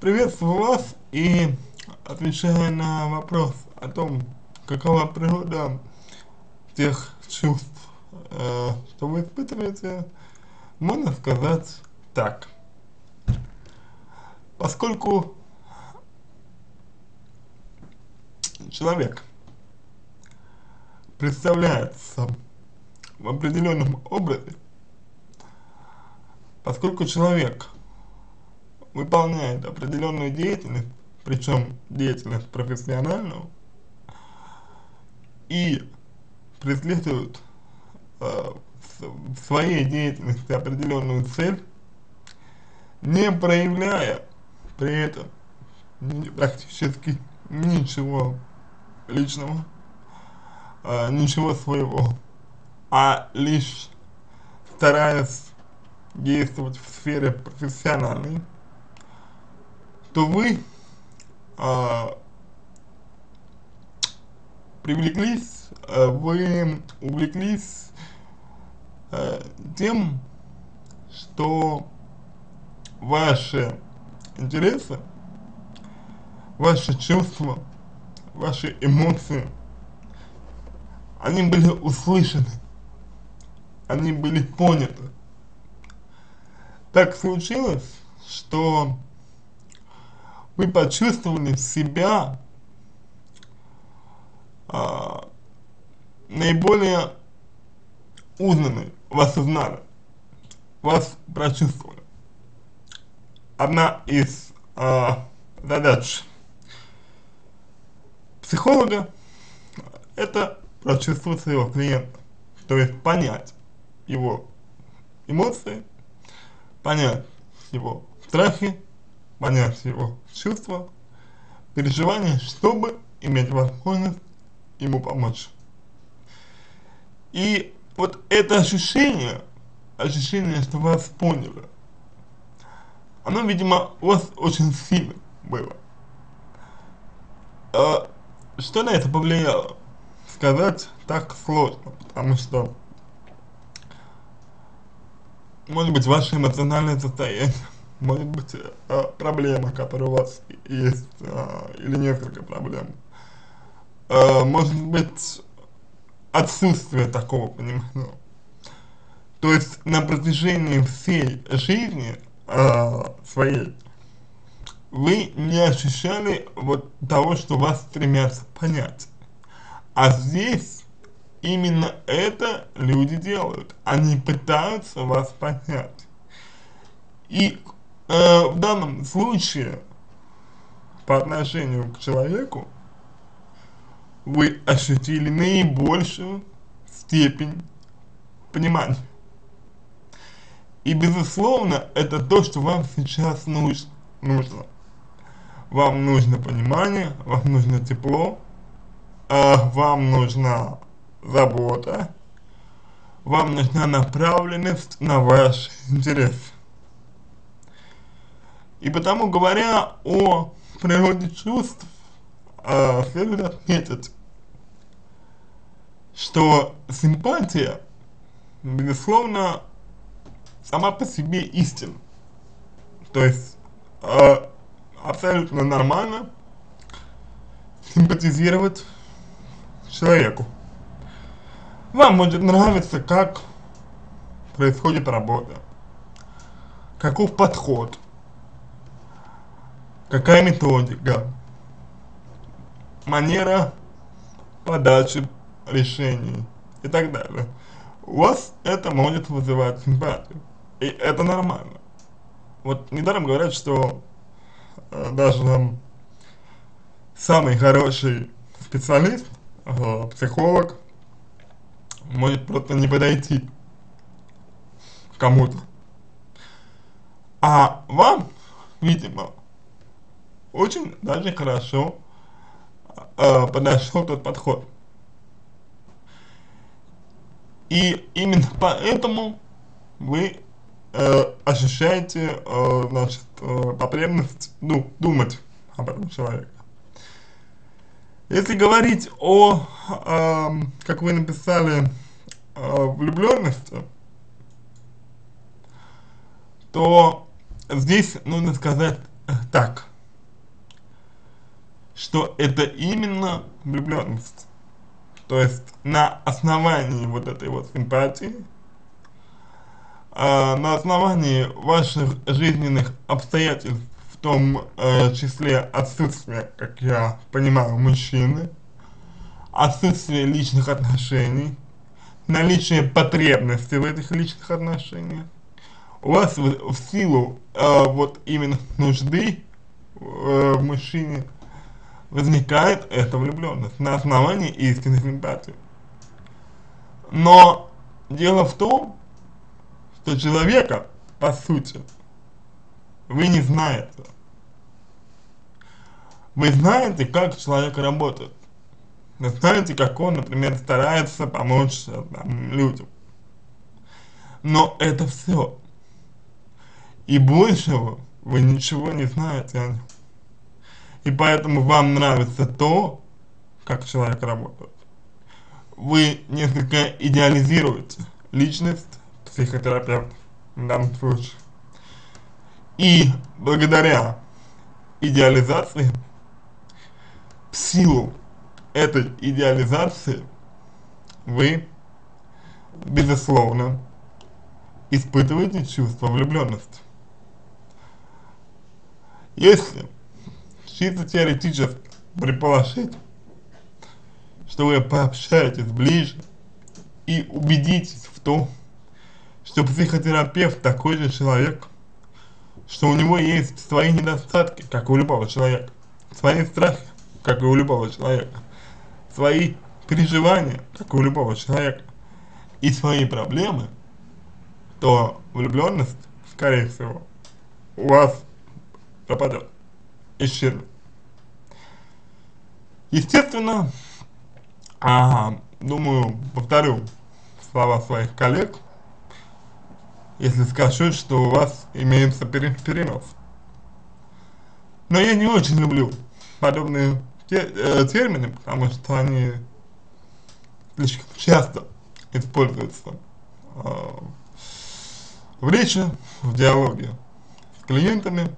приветствую вас и отвечая на вопрос о том, какова природа тех чувств, э, что вы испытываете, можно сказать так. Поскольку человек представляется в определенном образе, поскольку человек выполняет определенную деятельность, причем деятельность профессиональную, и преследует э, в своей деятельности определенную цель, не проявляя при этом практически ничего личного, э, ничего своего, а лишь стараясь действовать в сфере профессиональной, то вы э, привлеклись, вы увлеклись э, тем, что ваши интересы, ваши чувства, ваши эмоции, они были услышаны, они были поняты. Так случилось, что вы почувствовали себя а, наиболее узнанной, вас узнали, вас прочувствовали. Одна из а, задач психолога это прочувствовать своего клиента, то есть понять его эмоции, понять его страхи, понять его чувства, переживания, чтобы иметь возможность ему помочь. И вот это ощущение, ощущение, что вас поняли, оно, видимо, у вас очень сильно было. А что на это повлияло? Сказать так сложно, потому что, может быть, ваше эмоциональное состояние может быть э, проблема, которая у вас есть, э, или несколько проблем. Э, может быть отсутствие такого понимания. То есть на протяжении всей жизни своей вы не ощущали вот того, что вас стремятся понять. А здесь именно это люди делают. Они пытаются вас понять. И э, в данном случае по отношению к человеку вы ощутили наибольшую степень понимания. И безусловно, это то, что вам сейчас нужно. Вам нужно понимание, вам нужно тепло, э, вам нужна забота, вам нужна направленность на ваш интерес. И потому, говоря о природе чувств, э, следует отметить, что симпатия, безусловно, сама по себе истина. То есть, э, абсолютно нормально симпатизировать человеку. Вам будет нравиться, как происходит работа, каков подход, какая методика, манера подачи решений и так далее. У вас это может вызывать симпатию. И это нормально. Вот недаром говорят, что э, даже там самый хороший специалист, э, психолог, может просто не подойти кому-то. А вам, видимо, очень даже хорошо э, подошел тот подход. И именно поэтому вы э, ощущаете, э, значит, э, потребность ну, думать об этом человеке. Если говорить о, э, как вы написали, э, влюбленности, то здесь нужно сказать так – что это именно влюбленность. То есть на основании вот этой вот симпатии, э, на основании ваших жизненных обстоятельств, в том э, числе отсутствия, как я понимаю, мужчины, отсутствие личных отношений, наличие потребности в этих личных отношениях, у вас в, в силу э, вот именно нужды э, в мужчине возникает эта влюбленность на основании истинной симпатии. Но дело в том, что человека, по сути, вы не знаете. Вы знаете, как человек работает. Вы знаете, как он, например, старается помочь там, людям. Но это все. И большего вы ничего не знаете о нем. И поэтому вам нравится то, как человек работает. Вы несколько идеализируете личность психотерапевта в данном случае. И благодаря идеализации, в силу этой идеализации, вы, безусловно, испытываете чувство влюбленности. Если чисто теоретически предположить, что вы пообщаетесь ближе и убедитесь в том, что психотерапевт такой же человек, что у него есть свои недостатки, как у любого человека, свои страхи, как и у любого человека, свои переживания, как и у любого человека, и свои проблемы, то влюбленность, скорее всего, у вас пропадет, исчезнет. Естественно, а, думаю, повторю слова своих коллег, если скажу, что у вас имеется перенос. Но я не очень люблю подобные э, термины, потому что они слишком часто используются э, в речи, в диалоге с клиентами.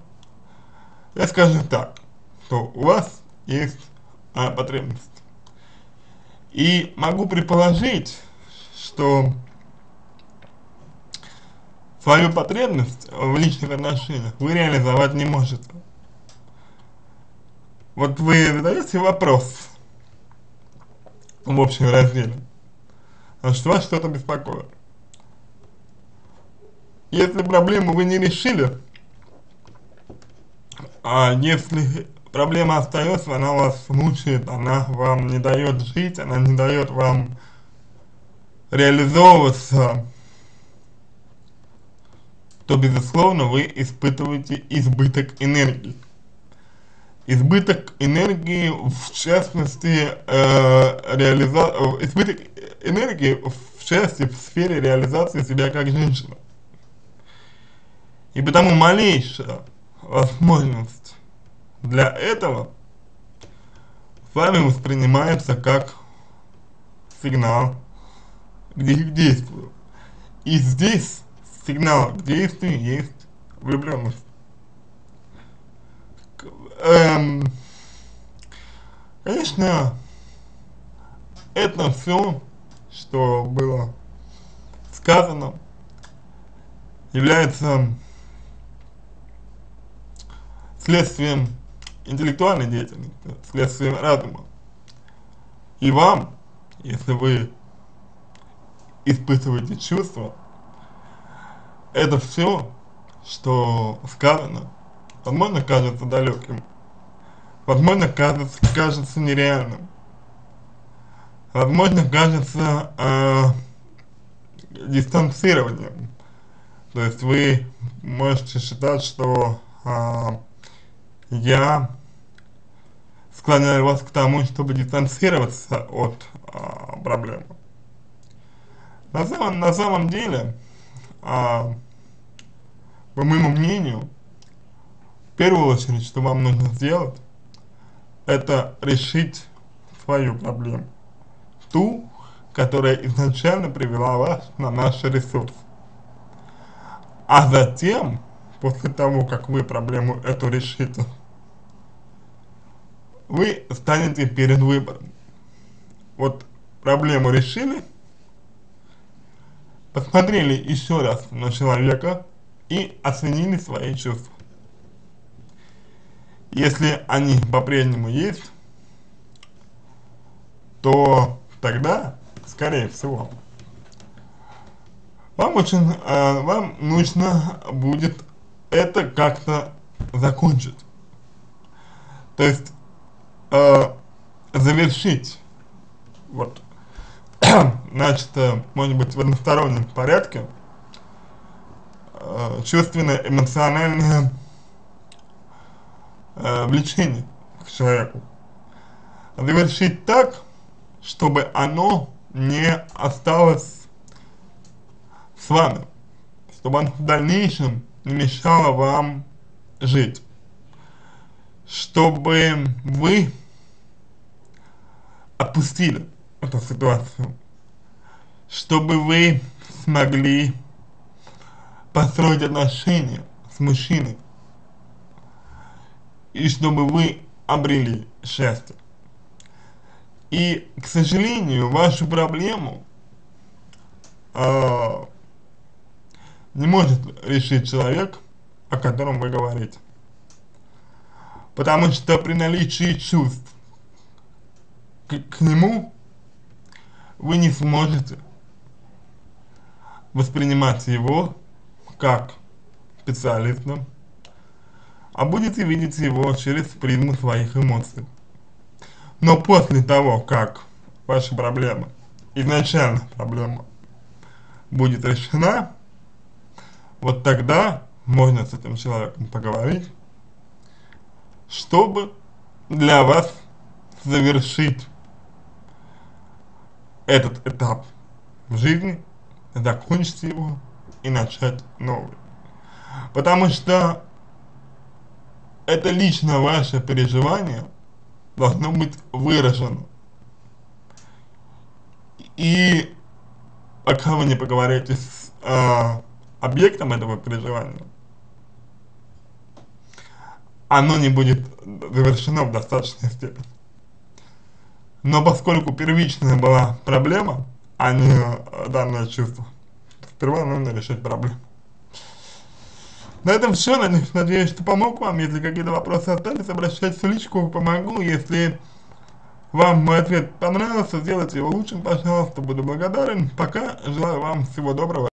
Я скажу так, что у вас есть э, потребность. И могу предположить, что свою потребность в личных отношениях вы реализовать не можете. Вот вы задаете вопрос в общем разделе, что вас что-то беспокоит. Если проблему вы не решили, а если проблема остается, она вас мучает, она вам не дает жить, она не дает вам реализовываться, то, безусловно, вы испытываете избыток энергии избыток энергии, в частности, э, реализа... Избыток энергии, в части, в сфере реализации себя как женщина. И потому малейшая возможность для этого вами воспринимается как сигнал к действию. И здесь сигнал к действию есть влюбленность эм, конечно, это все, что было сказано, является следствием интеллектуальной деятельности, следствием разума. И вам, если вы испытываете чувства, это все, что сказано, возможно, кажется далеким, возможно, кажется, кажется нереальным, возможно, кажется э, дистанцированием. То есть вы можете считать, что э, я склоняю вас к тому, чтобы дистанцироваться от э, проблемы. На самом, на самом деле, э, по моему мнению, в первую очередь, что вам нужно сделать, это решить свою проблему. Ту, которая изначально привела вас на наш ресурс. А затем, после того, как вы проблему эту решите, вы станете перед выбором. Вот проблему решили, посмотрели еще раз на человека и оценили свои чувства. Если они по-прежнему есть, то тогда, скорее всего, вам очень, э, вам нужно будет это как-то закончить. То есть, э, завершить, вот, значит, э, может быть, в одностороннем порядке, э, чувственно-эмоциональное э, влечение к человеку. Завершить так, чтобы оно не осталось с вами, чтобы оно в дальнейшем не мешало вам жить, чтобы вы отпустили эту ситуацию, чтобы вы смогли построить отношения с мужчиной, и чтобы вы обрели счастье. И, к сожалению, вашу проблему э, не может решить человек, о котором вы говорите. Потому что при наличии чувств к, к нему вы не сможете воспринимать его как специалиста, а будете видеть его через призму своих эмоций. Но после того, как ваша проблема, изначально проблема, будет решена, вот тогда можно с этим человеком поговорить, чтобы для вас завершить этот этап в жизни, закончить его и начать новый. Потому что это лично ваше переживание должно быть выражено. И пока вы не поговорите с э, объектом этого переживания, оно не будет завершено в достаточной степени. Но поскольку первичная была проблема, а не э, данное чувство, сперва нужно решить проблему. На этом все, надеюсь, что помог вам. Если какие-то вопросы остались, обращайтесь в личку, помогу. Если вам мой ответ понравился, сделайте его лучшим, пожалуйста, буду благодарен. Пока, желаю вам всего доброго.